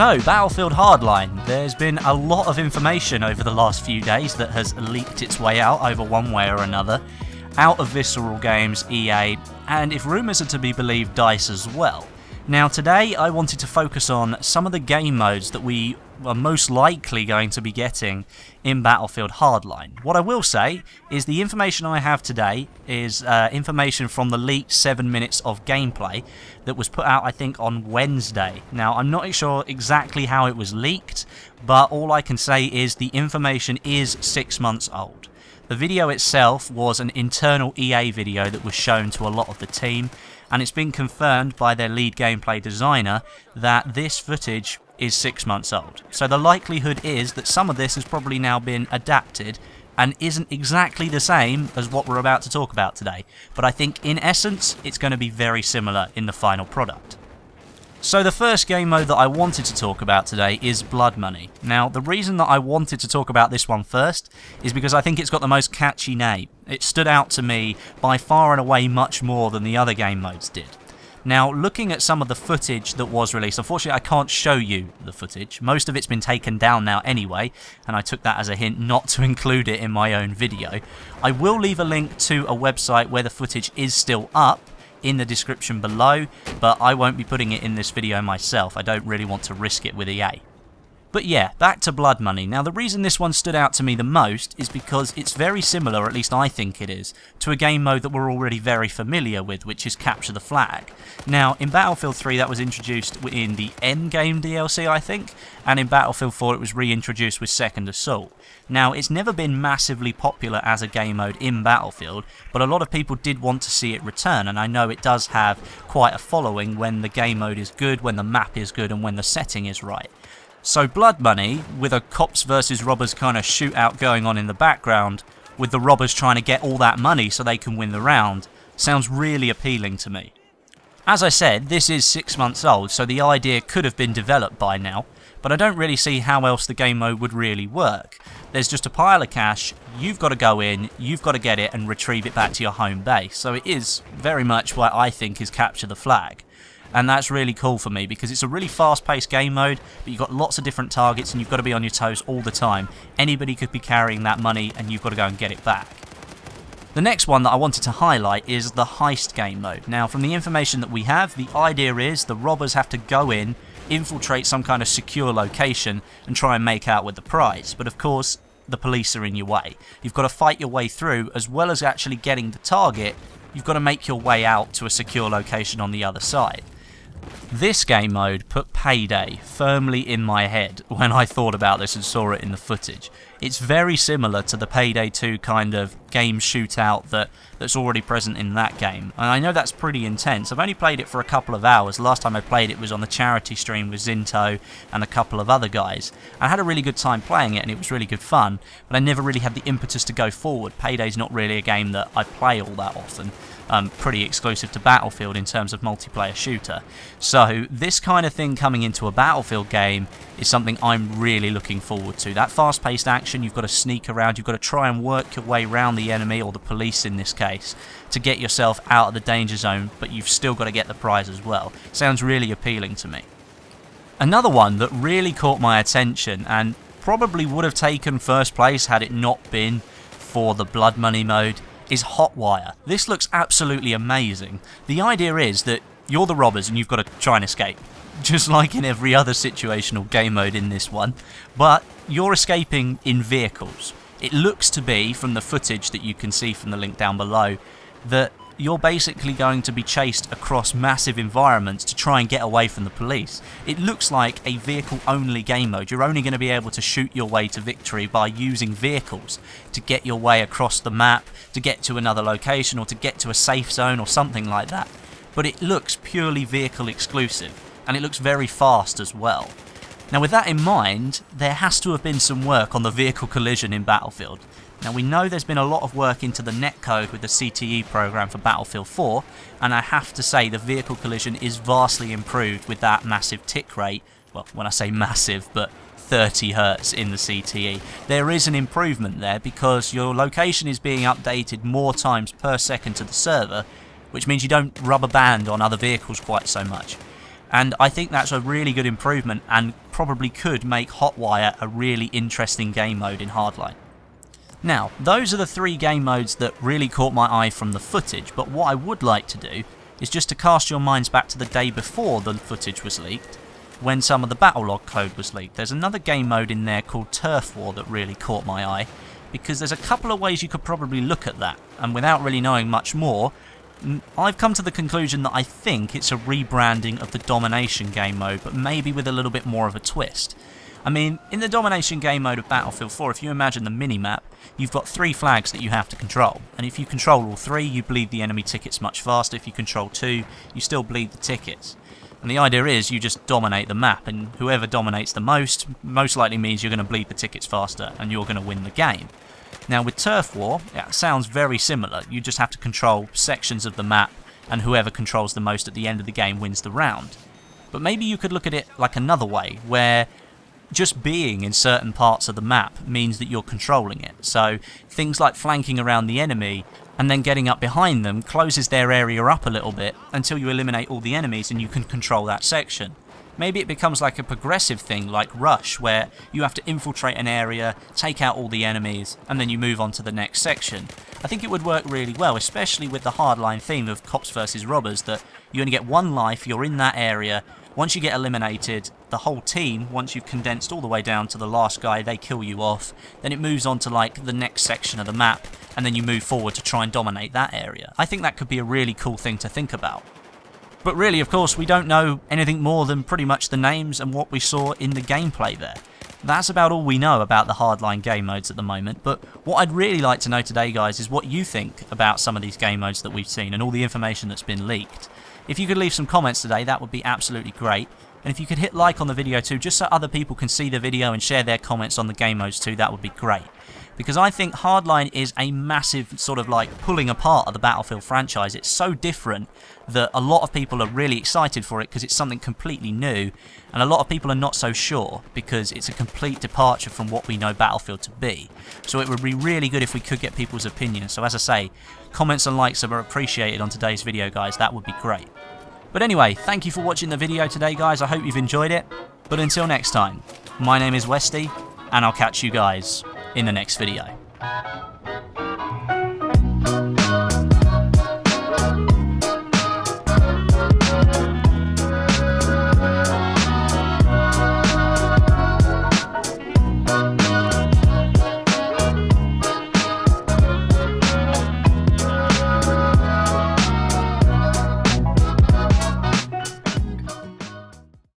So, Battlefield Hardline. There's been a lot of information over the last few days that has leaked its way out over one way or another, out of Visceral Games, EA, and if rumours are to be believed, DICE as well. Now, today I wanted to focus on some of the game modes that we are most likely going to be getting in Battlefield Hardline. What I will say is the information I have today is uh, information from the leaked 7 minutes of gameplay that was put out I think on Wednesday. Now I'm not sure exactly how it was leaked, but all I can say is the information is 6 months old. The video itself was an internal EA video that was shown to a lot of the team, and it's been confirmed by their lead gameplay designer that this footage is six months old. So the likelihood is that some of this has probably now been adapted and isn't exactly the same as what we're about to talk about today. But I think in essence, it's going to be very similar in the final product. So the first game mode that I wanted to talk about today is Blood Money. Now, the reason that I wanted to talk about this one first is because I think it's got the most catchy name. It stood out to me by far and away much more than the other game modes did. Now, looking at some of the footage that was released, unfortunately I can't show you the footage. Most of it's been taken down now anyway, and I took that as a hint not to include it in my own video. I will leave a link to a website where the footage is still up in the description below, but I won't be putting it in this video myself. I don't really want to risk it with EA. But yeah, back to Blood Money. Now the reason this one stood out to me the most is because it's very similar, at least I think it is, to a game mode that we're already very familiar with, which is Capture the Flag. Now, in Battlefield 3 that was introduced in the Endgame DLC, I think, and in Battlefield 4 it was reintroduced with Second Assault. Now, it's never been massively popular as a game mode in Battlefield, but a lot of people did want to see it return, and I know it does have quite a following when the game mode is good, when the map is good, and when the setting is right. So Blood Money, with a cops versus robbers kind of shootout going on in the background, with the robbers trying to get all that money so they can win the round, sounds really appealing to me. As I said, this is six months old, so the idea could have been developed by now, but I don't really see how else the game mode would really work. There's just a pile of cash, you've got to go in, you've got to get it and retrieve it back to your home base, so it is very much what I think is capture the flag and that's really cool for me because it's a really fast-paced game mode, but you've got lots of different targets and you've got to be on your toes all the time. Anybody could be carrying that money and you've got to go and get it back. The next one that I wanted to highlight is the heist game mode. Now, from the information that we have, the idea is the robbers have to go in, infiltrate some kind of secure location, and try and make out with the prize. But of course, the police are in your way. You've got to fight your way through, as well as actually getting the target, you've got to make your way out to a secure location on the other side. This game mode put Payday firmly in my head when I thought about this and saw it in the footage. It's very similar to the Payday 2 kind of game shootout that, that's already present in that game. And I know that's pretty intense. I've only played it for a couple of hours. Last time I played it was on the charity stream with Zinto and a couple of other guys. I had a really good time playing it and it was really good fun, but I never really had the impetus to go forward. Payday's not really a game that I play all that often um, pretty exclusive to Battlefield in terms of multiplayer shooter. So this kind of thing coming into a Battlefield game is something I'm really looking forward to. That fast-paced action, you've got to sneak around, you've got to try and work your way around the enemy, or the police in this case, to get yourself out of the danger zone, but you've still got to get the prize as well. Sounds really appealing to me. Another one that really caught my attention and probably would have taken first place had it not been for the blood money mode is Hotwire. This looks absolutely amazing. The idea is that you're the robbers and you've got to try and escape. Just like in every other situational game mode in this one. But you're escaping in vehicles. It looks to be, from the footage that you can see from the link down below, that you're basically going to be chased across massive environments to try and get away from the police. It looks like a vehicle-only game mode. You're only going to be able to shoot your way to victory by using vehicles to get your way across the map, to get to another location, or to get to a safe zone or something like that. But it looks purely vehicle exclusive, and it looks very fast as well. Now with that in mind, there has to have been some work on the vehicle collision in Battlefield. Now we know there's been a lot of work into the netcode with the CTE program for Battlefield 4, and I have to say the vehicle collision is vastly improved with that massive tick rate. Well, when I say massive, but 30 hertz in the CTE. There is an improvement there because your location is being updated more times per second to the server, which means you don't rubber band on other vehicles quite so much. And I think that's a really good improvement and probably could make Hotwire a really interesting game mode in Hardline. Now, those are the three game modes that really caught my eye from the footage, but what I would like to do is just to cast your minds back to the day before the footage was leaked, when some of the battlelog code was leaked. There's another game mode in there called Turf War that really caught my eye, because there's a couple of ways you could probably look at that, and without really knowing much more, I've come to the conclusion that I think it's a rebranding of the Domination game mode, but maybe with a little bit more of a twist. I mean, in the Domination game mode of Battlefield 4, if you imagine the minimap, you've got three flags that you have to control. And if you control all three, you bleed the enemy tickets much faster. If you control two, you still bleed the tickets. And the idea is you just dominate the map, and whoever dominates the most, most likely means you're going to bleed the tickets faster, and you're going to win the game. Now with Turf War, it sounds very similar. You just have to control sections of the map, and whoever controls the most at the end of the game wins the round. But maybe you could look at it like another way, where just being in certain parts of the map means that you're controlling it. So things like flanking around the enemy and then getting up behind them closes their area up a little bit until you eliminate all the enemies and you can control that section. Maybe it becomes like a progressive thing like Rush where you have to infiltrate an area, take out all the enemies and then you move on to the next section. I think it would work really well, especially with the hardline theme of cops versus robbers that you only get one life, you're in that area, once you get eliminated, the whole team, once you've condensed all the way down to the last guy, they kill you off. Then it moves on to like the next section of the map, and then you move forward to try and dominate that area. I think that could be a really cool thing to think about. But really, of course, we don't know anything more than pretty much the names and what we saw in the gameplay there. That's about all we know about the hardline game modes at the moment, but what I'd really like to know today, guys, is what you think about some of these game modes that we've seen and all the information that's been leaked. If you could leave some comments today, that would be absolutely great. And if you could hit like on the video too, just so other people can see the video and share their comments on the game modes too, that would be great. Because I think Hardline is a massive sort of like pulling apart of the Battlefield franchise. It's so different that a lot of people are really excited for it because it's something completely new. And a lot of people are not so sure because it's a complete departure from what we know Battlefield to be. So it would be really good if we could get people's opinions. So as I say, comments and likes are appreciated on today's video guys, that would be great. But anyway, thank you for watching the video today, guys. I hope you've enjoyed it. But until next time, my name is Westie, and I'll catch you guys in the next video.